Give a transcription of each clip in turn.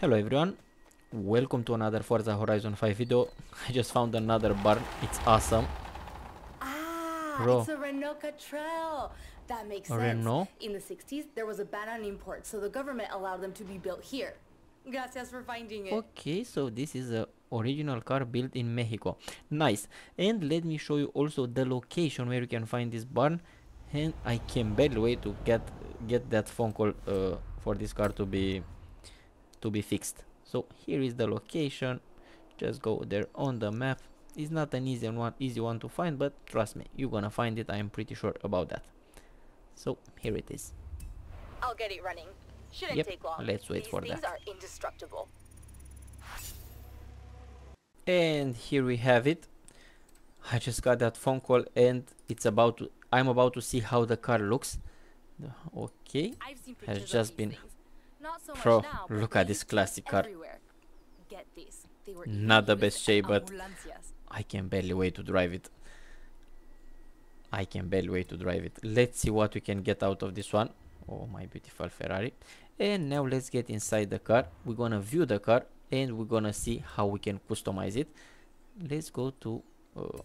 Hello everyone, welcome to another Forza Horizon 5 video. I just found another barn, it's awesome. Ah, Bro. it's a Renault Trail. That makes A sense. Renault? In the 60s, there was a ban on imports, so the government allowed them to be built here. Gracias for finding it. Okay, so this is a original car built in Mexico. Nice. And let me show you also the location where you can find this barn. And I can barely wait to get get that phone call uh, for this car to be to be fixed. So here is the location. Just go there on the map. It's not an easy one easy one to find, but trust me, you're gonna find it. I am pretty sure about that. So here it is. I'll get it running. Shouldn't Yep, take long. let's wait These for things that. are indestructible. and here we have it i just got that phone call and it's about to i'm about to see how the car looks okay I've seen Has just been- things. So Bro, now, look at this used to be classic car. This. Not the best shape, but- i can barely wait to drive it. I can barely wait to drive it. Let's see what we can get out of this one. Oh my beautiful ferrari. And now let's get inside the car. We're gonna view the car and we're gonna see how we can customize it. Let's go to uh,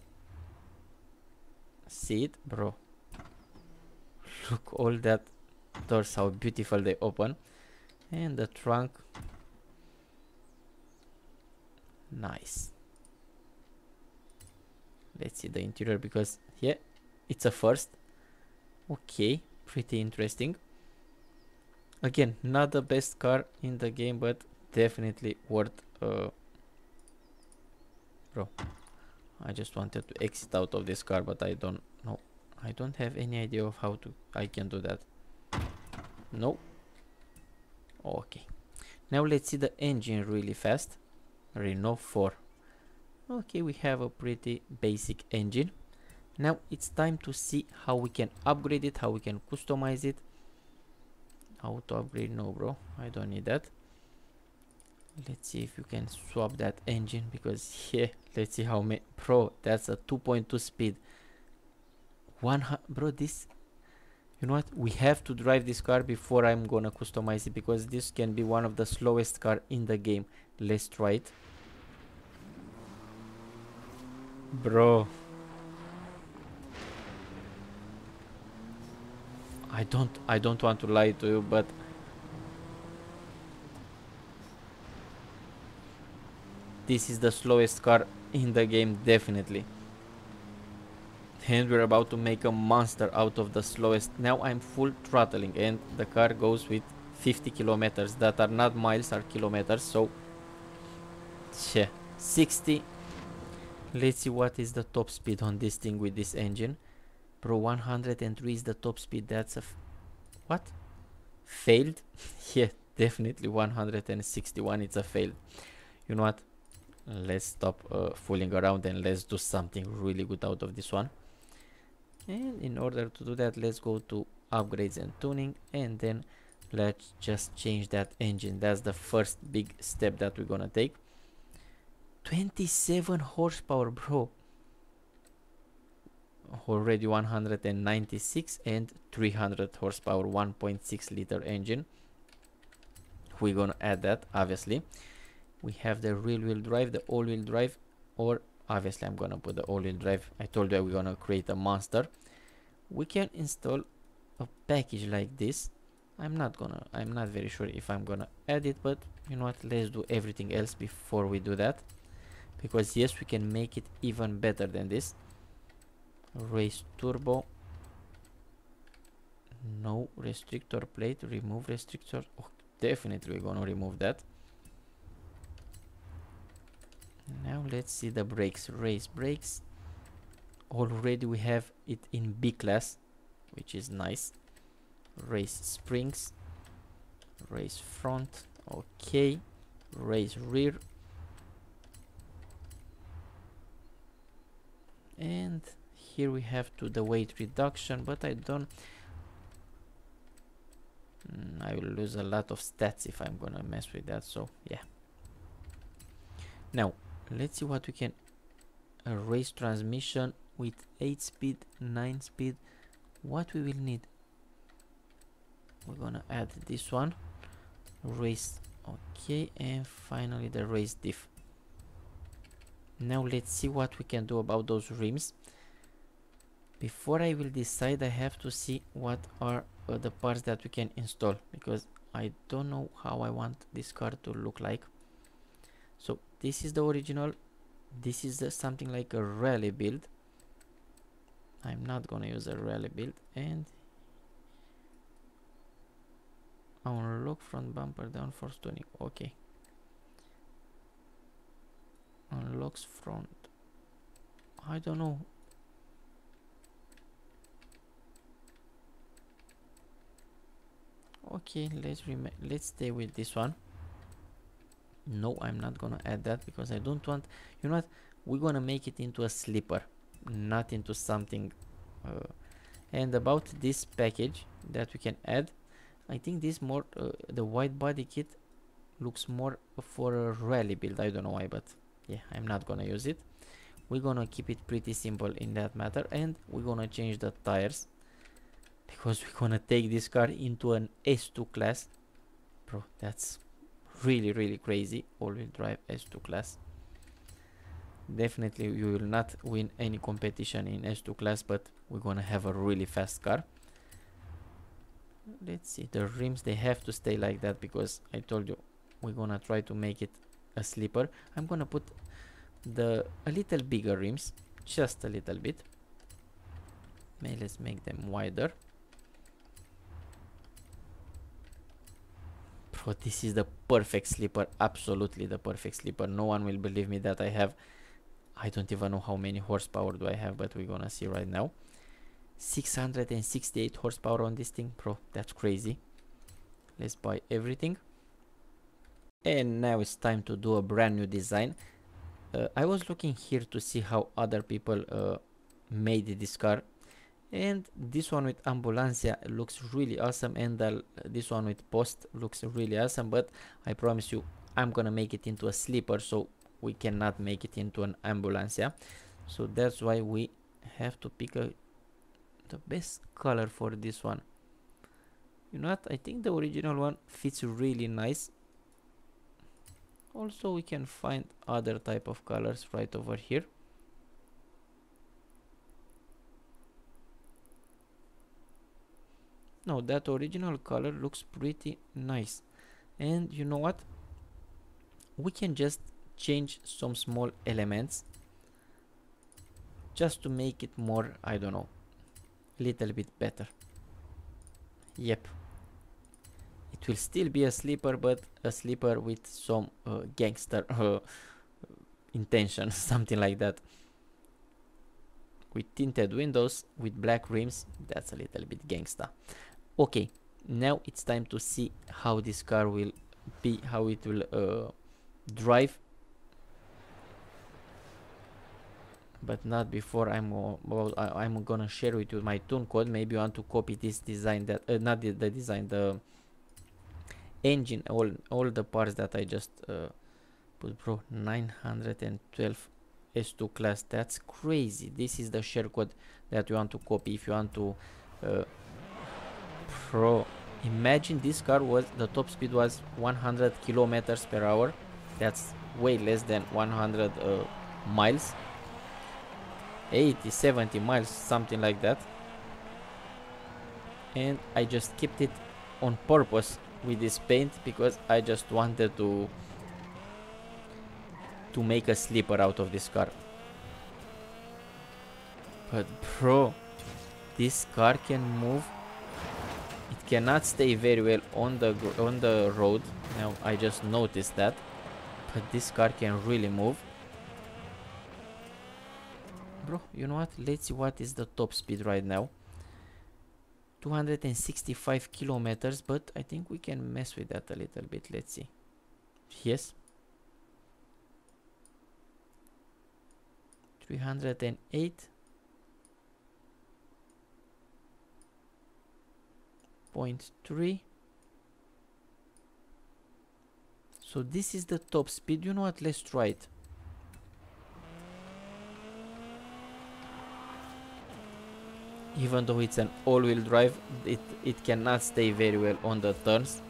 see it bro. Look all that doors how beautiful they open and the trunk. Nice. Let's see the interior because yeah it's a first. Okay pretty interesting. Again not the best car in the game but definitely worth uh bro i just wanted to exit out of this car but i don't know. I don't have any idea of how to i can do that. No okay now let's see the engine really fast. Renault 4 okay we have a pretty basic engine. Now it's time to see how we can upgrade it how we can customize it. How to upgrade no bro. I don't need that. Let's see if you can swap that engine because yeah let's see how many pro that's a 2.2 speed. One bro this you know what? We have to drive this car before i'm gonna customize it because this can be one of the slowest car in the game. Let's try it. Bro. I don't i don't want to lie to you but this is the slowest car in the game definitely and we're about to make a monster out of the slowest. Now i'm full throttling and the car goes with 50 kilometers that are not miles are kilometers so yeah 60 let's see what is the top speed on this thing with this engine. Pro 103 is the top speed that's a what? Failed? Yeah definitely 161 it's a fail. You know what? Let's stop uh, fooling around and let's do something really good out of this one and in order to do that let's go to upgrades and tuning and then let's just change that engine. That's the first big step that we're gonna take. 27 horsepower bro. Already 196 and 300 horsepower 1.6 liter engine. We're gonna add that obviously. We have the rear wheel drive the all wheel drive or obviously i'm gonna put the all wheel drive. I told you we're gonna create a monster. We can install a package like this. I'm not gonna i'm not very sure if i'm gonna add it but you know what? Let's do everything else before we do that. Because yes we can make it even better than this. Race turbo. No restrictor plate. Remove restrictor. Oh, definitely we're gonna remove that now let's see the brakes race brakes. Already we have it in b class which is nice. Race springs race front okay. Race rear. And here we have to the weight reduction but I don't Mm, I will lose a lot of stats if I'm gonna mess with that so yeah. Now let's see what we can race transmission with 8 speed 9 speed. What we will need? We're gonna add this one. Race okay and finally the race diff. Now let's see what we can do about those rims. Before I will decide I have to see what are uh, the parts that we can install because I don't know how I want this car to look like. So this is the original this is something like a rally build. I'm not gonna use a rally build and unlock front bumper down for tuning okay. Unlocks front. I don't know. Okay let's let's stay with this one no I'm not gonna add that because I don't want you know what? We're gonna make it into a sleeper not into something uh, and about this package that we can add I think this more uh, the white body kit looks more for a rally build. I don't know why but yeah I'm not gonna use it. We're gonna keep it pretty simple in that matter and we're gonna change the tires because we're gonna take this car into an S2 class. Bro that's really really crazy all-wheel drive S2 class. Definitely you will not win any competition in S2 class but we're gonna have a really fast car. Let's see the rims they have to stay like that because I told you we're gonna try to make it a sleeper I'm gonna put the a little bigger rims just a little bit. May let's make them wider bro this is the perfect sleeper, absolutely the perfect sleeper. no one will believe me that I have I don't even know how many horsepower do I have but we're gonna see right now. 668 horsepower on this thing bro. That's crazy. Let's buy everything. And now it's time to do a brand new design. Uh, I was looking here to see how other people uh, made this car and this one with ambulancia looks really awesome and this one with post looks really awesome but I promise you I'm gonna make it into a sleeper so we cannot make it into an ambulancia. So that's why we have to pick a the best color for this one. You know what? I think the original one fits really nice. Also we can find other type of colors right over here no that original color looks pretty nice. And you know what? We can just change some small elements just to make it more I don't know little bit better. Yep. It will still be a sleeper but a sleeper with some uh, gangster uh, intention something like that. With tinted windows with black rims that's a little bit gangster okay now it's time to see how this car will be how it will uh, drive. But not before I'm uh, well, I, am gonna share with you my tune code. Maybe you want to copy this design that uh, not the, the, design the engine all all the parts that I just uh, put bro 912 S2 class. That's crazy. This is the share code that you want to copy if you want to pro. Imagine this car was the top speed was 100 kilometers per hour. That's way less than 100 uh, miles. 80 70 miles something like that. And I just kept it on purpose with this paint because I just wanted to to make a sleeper out of this car. But bro this car can move cannot stay very well on the on the road. Now I just noticed that. But this car can really move. Bro you know what? Let's see what is the top speed right now. 265 kilometers but I think we can mess with that a little bit. Let's see. Yes. 308 point three. So this is the top speed. You know what? Let's try it. Even though it's an all-wheel drive it it cannot stay very well on the turns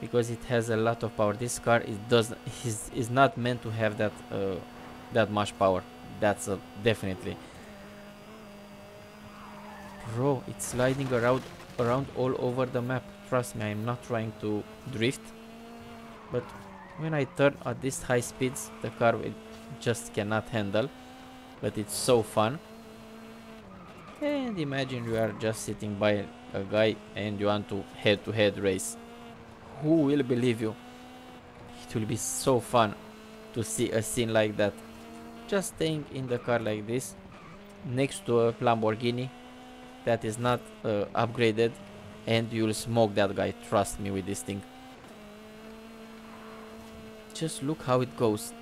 because it has a lot of power. This car is does is, is not meant to have that uh, that much power. That's uh, definitely. Bro it's sliding around around all over the map. Trust me i'm not trying to drift but when i turn at these high speeds the car will just cannot handle but it's so fun. And imagine you are just sitting by a guy and you want to head to head race. Who will believe you? It will be so fun to see a scene like that. Just staying in the car like this next to a Lamborghini that is not uh, upgraded and you'll smoke that guy. Trust me with this thing. Just look how it goes.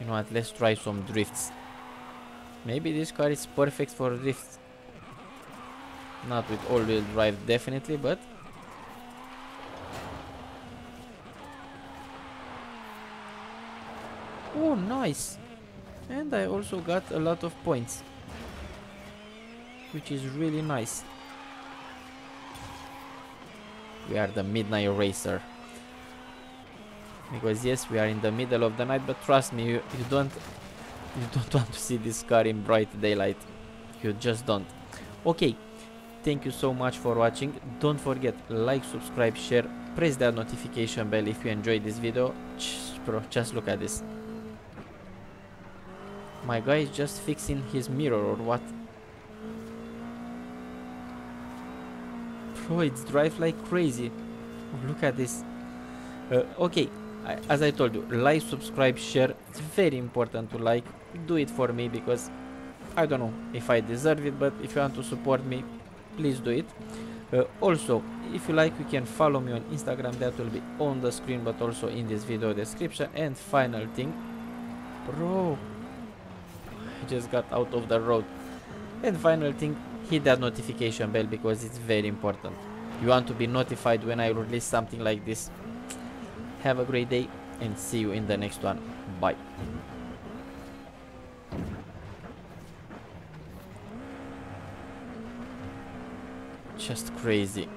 You know what? Let's try some drifts. Maybe this car is perfect for drifts. Not with all-wheel drive definitely but oh nice. And I also got a lot of points which is really nice. We are the midnight racer. Because yes we are in the middle of the night but trust me you, you don't you don't want to see this car in bright daylight. You just don't. Okay thank you so much for watching. Don't forget like subscribe share press that notification bell if you enjoyed this video. Just look at this my guy is just fixing his mirror or what? Bro it's drive like crazy. Oh, look at this. Uh, okay I, as I told you like subscribe share. It's very important to like. Do it for me because I don't know if I deserve it but if you want to support me please do it. Uh, also if you like you can follow me on Instagram. That will be on the screen but also in this video description. And final thing. Bro I just got out of the road and final thing hit that notification bell because it's very important you want to be notified when I release something like this have a great day and see you in the next one. Bye. Just crazy.